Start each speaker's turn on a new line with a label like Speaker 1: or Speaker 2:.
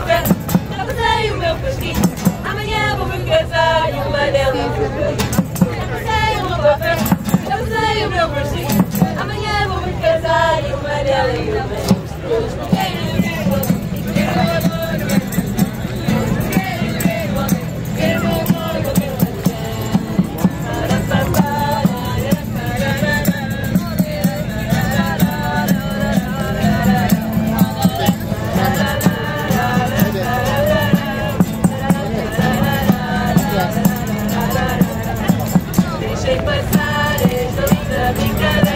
Speaker 1: festa, já passei o meu pastinho. Amanhã vou me casar e uma delas eu vou pra festa, já passei o meu pastinho. Amanhã vou me casar e uma delas de vida